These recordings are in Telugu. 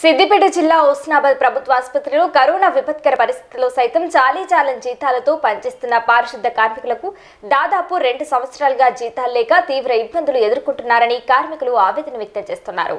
సిద్దిపేట జిల్లా హుస్నాబాద్ ప్రభుత్వ ఆసుపత్రిలో కరోనా విపత్కర పరిస్థితుల్లో సైతం చాలీ చాలని జీతాలతో పనిచేస్తున్న పారిశుద్ధ కార్మికులకు దాదాపు రెండు సంవత్సరాలుగా జీతాలు లేక తీవ్ర ఇబ్బందులు ఎదుర్కొంటున్నారని కార్మికులు ఆవేదన వ్యక్తం చేస్తున్నారు.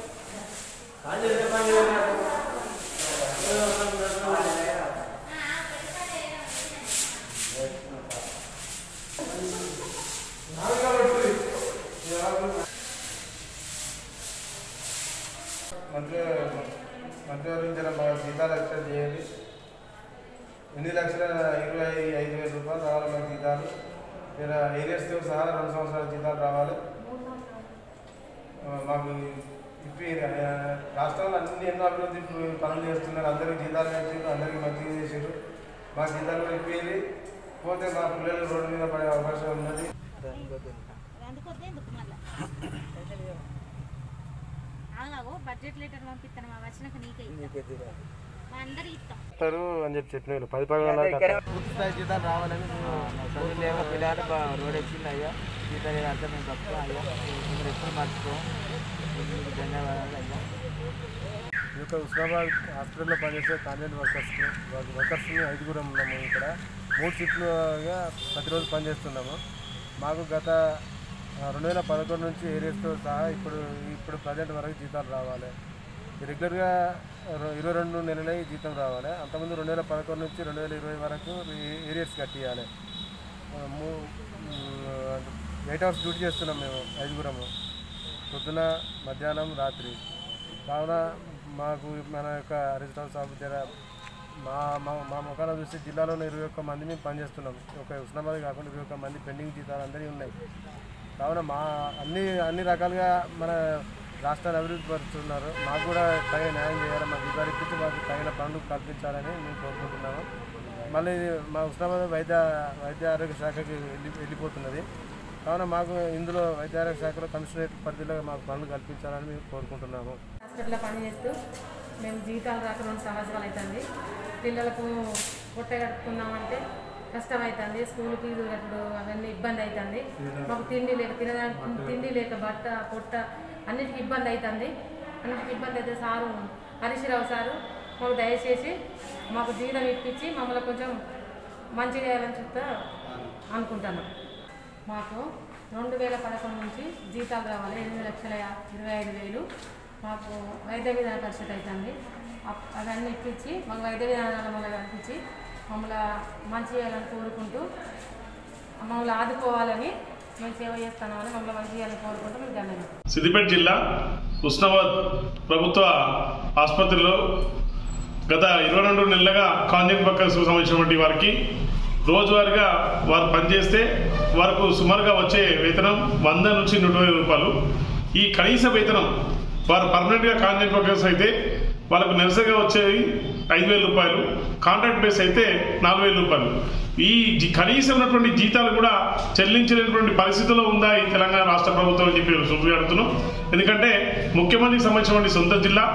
మంత్రి మంత్రివర్గించిన బాగా జీతాలు ఎక్స్టెండ్ చేయండి. ఎనిమిది లక్షల ఇరవై ఐదు వేల రూపాయలు రావాలి మన జీతాలు. మీరు ఏరియస్తో సహా రెండు సంవత్సరాల జీతాలు రావాలి. మాకు ఇప్పి రాష్ట్రంలో అన్ని ఎన్నో అభివృద్ధి పనులు చేస్తున్నారు. అందరికీ జీతాలు పెంచారు అందరికీ మంచిగా చేశారు మా జీతాలు కూడా ఇప్పింది పోతే మా పిల్లలు రోడ్డు మీద పడే అవకాశం ఉన్నది. అందుకొద్దే ఎందుకు మళ్ళా? అవునాగో బడ్జెట్ లెటర్ పంపిస్తాను మా వచ్చినాక నీకే ఇస్తాం. మా అందరికి ఇస్తాం. ఇస్తారు అని చెప్పి చెప్పిన పది పది పూర్తి స్థాయి జీతాలు రావాలని చదువు లేక పిల్లలు బా- రోడ్ ఎక్కింది అయ్యా జీతాలు ఇదంతా మేము తప్ప అయ్యా మీరు ఎప్పుడు మర్చిపోం ధన్యవాదాలు అయ్యా ఈ యొక్క ఉస్మాబాద్ హాస్పిటల్లో పనిచేసే కాంట్రాక్ట్ వర్కర్స్ వర్కర్స్ని ఐదుగురం ఉన్నాము ఇక్కడ. మూడు షిఫ్ట్లుగా ప్రతిరోజు పనిచేస్తున్నాము. మాకు గత రెండు వేల పదకొండు నుంచి ఏరియాస్తో సహా ఇప్పుడు ఇప్పుడు ప్రజెంట్ వరకు జీతాలు రావాలి. రెగ్యులర్గా ఇరవై రెండు నెలలే జీతం రావాలి. అంతకుముందు రెండు వేల పదకొండు నుంచి రెండు వేల ఇరవై వరకు ఈ ఏరియాస్ కట్టియాలి. ఎయిట్ అవర్స్ డ్యూటీ చేస్తున్నాం మేము ఐదుగురము. పొద్దున మధ్యాహ్నం రాత్రి. కావున మాకు మన యొక్క రిజిటల్ షాప్ దగ్గర మా మా మా ముఖాన చూస్తే జిల్లాలోని ఇరవై ఒక్క మంది మేము పనిచేస్తున్నాం. ఒక ఉస్నాబాద్ కాకుండా ఇరవై ఒక్క మంది పెండింగ్ జీతాలు అందరికీ ఉన్నాయి. కావున మా అన్ని అన్ని రకాలుగా మన రాష్ట్రాన్ని అభివృద్ధి పరుస్తున్నారు. మాకు కూడా తగిన న్యాయం చేయాలి. మా జీతాలు ఇప్పించి మాకు తగిన పనులు కల్పించాలని మేము కోరుకుంటున్నాము. మళ్ళీ మా ఉస్నాబాద్ వైద్య వైద్య ఆరోగ్య శాఖకి వెళ్ళి వెళ్ళిపోతున్నది. కావున మాకు ఇందులో వైద్య ఆరోగ్య శాఖలో కమిషనరేట్ పరిధిలో మాకు పనులు కల్పించాలని మేము కోరుకుంటున్నాము. హాస్పిటల్లో పనిచేస్తూ మేము జీతాలు రాక రెండు సంవత్సరాలు అవుతుంది. పిల్లలకు పొట్ట కట్టుకున్నామంటే కష్టం అవుతుంది స్కూల్ ఫీజు కట్టుడు అవన్నీ ఇబ్బంది. అవుతుంది మాకు తిండి లేక తినడానికి తిండి లేక. బట్ట పొట్ట అన్నిటికీ ఇబ్బంది అవుతుంది అన్నిటికీ ఇబ్బంది అయితే సారు హరీశ్రావు సారు మాకు దయచేసి మాకు జీతం ఇప్పించి మమ్మల్ని కొంచెం మంచిగా చేయాలని చెప్తా అనుకుంటున్నాం. మాకు రెండు వేల పదకొండు నుంచి జీతాలు రావాలి. ఎనిమిది లక్షల ఇరవై ఐదు వేలు. మాకు వైద్య విధాన పరిషత్ అవుతుంది అవన్నీ ఇప్పించి మాకు వైద్య విధానాల వల్ల కల్పించి మమ్మల్ని మంచి చేయాలని కోరుకుంటూ మమ్మల్ని ఆదుకోవాలని మేము సేవ చేస్తున్నామని మమ్మల్ని మంచి చేయాలని కోరుకుంటూ మీకు ధన్యవాదాలు. సిద్దిపేట జిల్లా ఉస్నాబాద్ ప్రభుత్వ ఆసుపత్రిలో గత ఇరవై రెండు నెలలుగా కాంజెక్ట్ వర్కర్స్ సంబంధించినటువంటి వారికి రోజువారీగా వారు పనిచేస్తే వారికి సుమారుగా వచ్చే వేతనం వంద నుంచి నూట రూపాయలు. ఈ కనీస వేతనం వారు పర్మనెంట్గా కాంట్రాక్ట్ వర్కర్స్ అయితే వాళ్ళకు నెలసరిగా వచ్చేవి ఐదు రూపాయలు. కాంట్రాక్ట్ బేస్ అయితే నాలుగు వేల రూపాయలు. ఈ కనీసం ఉన్నటువంటి జీతాలు కూడా చెల్లించలేనటువంటి పరిస్థితిలో ఉందా ఈ తెలంగాణ రాష్ట్ర ప్రభుత్వం అని చెప్పి సూటిగా అడుగుతున్నాం ఎందుకంటే ముఖ్యమంత్రికి సంబంధించినటువంటి సొంత జిల్లా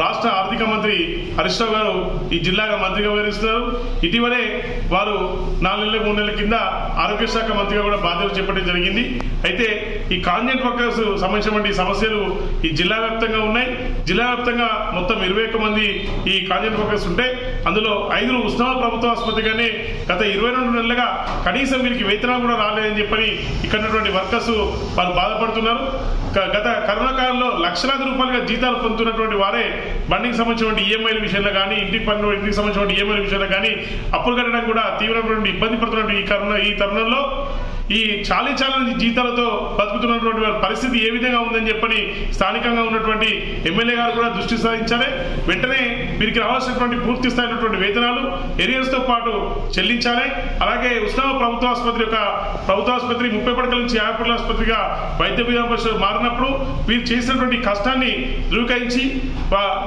రాష్ట్ర ఆర్థిక మంత్రి హరీష్ రావు గారు ఈ జిల్లాగా మంత్రిగా వివరిస్తున్నారు ఇటీవలే వారు నాలుగు నెలల మూడు నెలల కింద ఆరోగ్య శాఖ మంత్రిగా కూడా బాధ్యతలు చేపట్టడం జరిగింది. అయితే ఈ కాంజెంట్ వర్కర్స్ సంబంధించినటువంటి సమస్యలు ఈ జిల్లా వ్యాప్తంగా ఉన్నాయి. జిల్లా వ్యాప్తంగా మొత్తం ఇరవై ఒక్క మంది ఈ కాంజెంట్ వర్కర్స్ ఉంటే అందులో ఐదుగురు ఉస్మానాబాద్ ప్రభుత్వ ఆసుపత్రిగానే గత ఇరవై రెండు నెలలుగా కనీసం వీరికి వేతనాలు కూడా రాలేదని చెప్పని ఇక్కడ ఉన్నటువంటి వర్కర్స్ వారు బాధపడుతున్నారు. గత కరోనా కాలంలో లక్షలాది రూపాయలుగా జీతాలు పొందుతున్నటువంటి వారే బండికి సంబంధించినటువంటి ఈఎంఐల విషయంలో కానీ ఇంటికి పన్ను ఇంటికి సంబంధించిన ఈఎంఐల విషయంలో కానీ అప్పులు కట్టడానికి కూడా తీవ్రమైనటువంటి ఇబ్బంది పడుతున్నటువంటి ఈ కరోనా ఈ తరుణంలో ఈ చాలీ చాలని జీతాలతో బతుకుతున్నటువంటి వారి పరిస్థితి ఏ విధంగా ఉందని చెప్పని స్థానికంగా ఉన్నటువంటి ఎమ్మెల్యే గారు కూడా దృష్టి సారించాలి. వెంటనే వీరికి రావాల్సినటువంటి పూర్తి స్థాయినటువంటి వేతనాలు ఏరియర్స్తో పాటు చెల్లించాలి. అలాగే ఉస్మానాబాద్ ప్రభుత్వ ఆసుపత్రి యొక్క ప్రభుత్వ ఆసుపత్రి ముప్పై పడకల నుంచి యాభై పడకల ఆసుపత్రిగా వైద్య విధాన పరిషత్ మారినప్పుడు వీరు చేసినటువంటి కష్టాన్ని ధృవీకరించి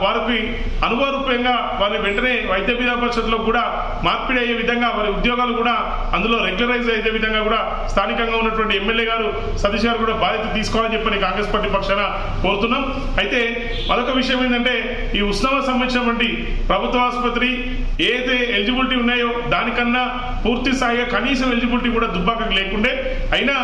వారికి అనుభవరూపంగా వారిని వెంటనే వైద్య విధాన పరిషత్లో కూడా మార్పిడి అయ్యే విధంగా వారి ఉద్యోగాలు కూడా అందులో రెగ్యులరైజ్ అయ్యే విధంగా కూడా స్థానికంగా ఉన్నటువంటి ఎమ్మెల్యే గారు సతీష్ గారు కూడా బాధ్యత తీసుకోవాలని చెప్పని కాంగ్రెస్ పార్టీ పక్షాన కోరుతున్నాం. అయితే మరొక విషయం ఏంటంటే ఈ ఉస్మానాబాద్ సంబంధించినటువంటి ప్రభుత్వ ఆసుపత్రి ఏదైతే ఎలిజిబిలిటీ ఉన్నాయో దానికన్నా పూర్తి స్థాయిగా కనీసం ఎలిజిబిలిటీ కూడా దుబ్బాకకు లేకుండే అయినా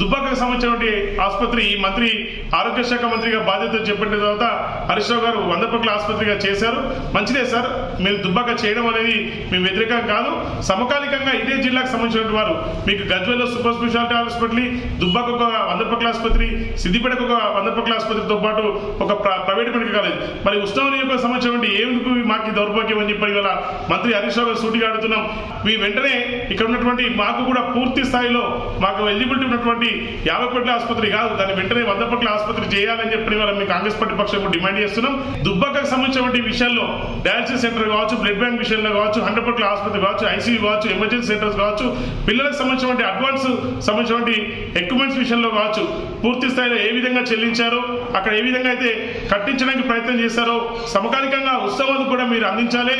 దుబ్బాకకు సంబంధించినటువంటి ఆసుపత్రి ఈ మంత్రి ఆరోగ్య శాఖ మంత్రిగా బాధ్యత చేపట్టిన తర్వాత హరీష్ రావు గారు వంద పట్ల ఆసుపత్రిగా చేశారు. మంచిదే సార్ మీరు దుబ్బాక చేయడం అనేది మేము వ్యతిరేకం కాదు. సమకాలికంగా ఇదే జిల్లాకు సంబంధించినటువంటి వారు మీకు గజ్వేల్లో సూపర్ స్పెషాలిటీ హాస్పిటల్ దుబ్బాకు ఒక వంద పక్కల ఆసుపత్రి సిద్దిపేటకు ఒక వంద పక్కల ఆసుపత్రితో పాటు ఒక ప్ర- ప్రైవేట్ మెడికల్ కాలేజ్. మరి ఉస్మాన్ యొక్క సంబంధించినటువంటి ఏమికు మాకు దౌర్భాగ్యం అని చెప్పి ఇవాళ మంత్రి హరీష్ రావు సూటిగా అడుగుతున్నాం. మీ వెంటనే ఇక్కడ ఉన్నటువంటి మాకు కూడా పూర్తి స్థాయిలో మాకు ఎలిజిబిలిటీ ఉన్నటువంటి యాభై పట్ల ఆసుపత్రి కాదు దాన్ని వెంటనే వంద పట్ల ఆసుపత్రి చేయాలని చెప్పి ఇవాళ కాంగ్రెస్ పార్టీ పక్షం డిమాండ్ చేస్తున్నాం. దుబ్బాకకు సంబంధించిన విషయాల్లో డయాలసిస్ సెంటర్ కావచ్చు బ్లడ్ బ్యాంక్ విషయంలో కావచ్చు హండ్రెడ్ పట్ల ఆసుపత్రి కావచ్చు ఐసీయూ కావచ్చు ఎమర్జెన్సీ సెంటర్స్ కావచ్చు పిల్లలకు సంబంధించిన అడ్వాన్స్ సంబంధించినటువంటి ఎక్విప్మెంట్స్ విషయంలో కావచ్చు పూర్తి స్థాయిలో ఏ విధంగా చెల్లించారో అక్కడ ఏ విధంగా అయితే కట్టించడానికి ప్రయత్నం చేశారో సమకాలికంగా ఉత్సవాలు కూడా మీరు అందించాలి.